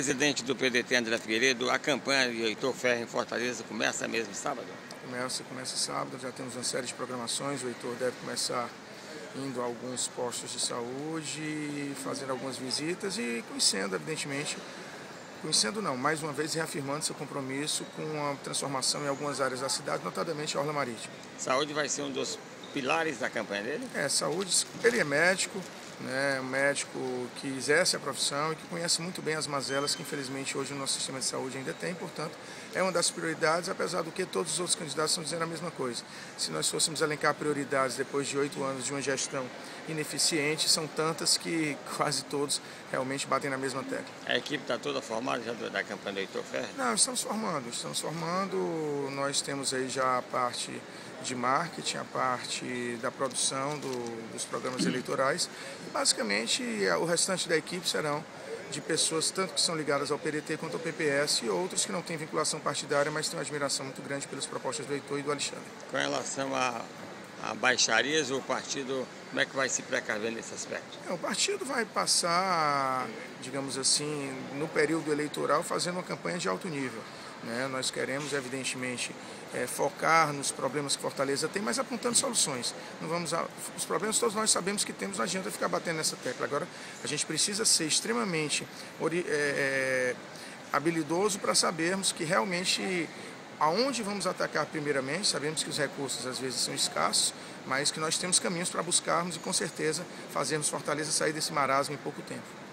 Presidente do PDT, André Figueiredo, a campanha de Heitor Ferro em Fortaleza começa mesmo sábado? Começa, começa sábado, já temos uma série de programações, o Heitor deve começar indo a alguns postos de saúde, fazendo algumas visitas e conhecendo, evidentemente, conhecendo não, mais uma vez reafirmando seu compromisso com a transformação em algumas áreas da cidade, notadamente a Orla Marítima. Saúde vai ser um dos pilares da campanha dele? É, saúde, ele é médico, né, um médico que exerce a profissão e que conhece muito bem as mazelas que infelizmente hoje o nosso sistema de saúde ainda tem, portanto é uma das prioridades, apesar do que todos os outros candidatos estão dizendo a mesma coisa. Se nós fôssemos elencar prioridades depois de oito anos de uma gestão ineficiente, são tantas que quase todos realmente batem na mesma tecla. A equipe está toda formada já da campanha do Heitor Ferro? Não, estamos formando, estamos formando, nós temos aí já a parte de marketing, a parte da produção do, dos programas eleitorais Basicamente, o restante da equipe serão de pessoas tanto que são ligadas ao PDT quanto ao PPS e outros que não têm vinculação partidária, mas têm uma admiração muito grande pelas propostas do Heitor e do Alexandre. Com relação a, a baixarias, o partido, como é que vai se precaver nesse aspecto? É, o partido vai passar, digamos assim, no período eleitoral, fazendo uma campanha de alto nível. Né? Nós queremos, evidentemente, é, focar nos problemas que Fortaleza tem, mas apontando soluções. Não vamos a... Os problemas todos nós sabemos que temos, não adianta ficar batendo nessa tecla. Agora, a gente precisa ser extremamente ori... é, habilidoso para sabermos que realmente aonde vamos atacar primeiramente, sabemos que os recursos às vezes são escassos, mas que nós temos caminhos para buscarmos e com certeza fazermos Fortaleza sair desse marasmo em pouco tempo.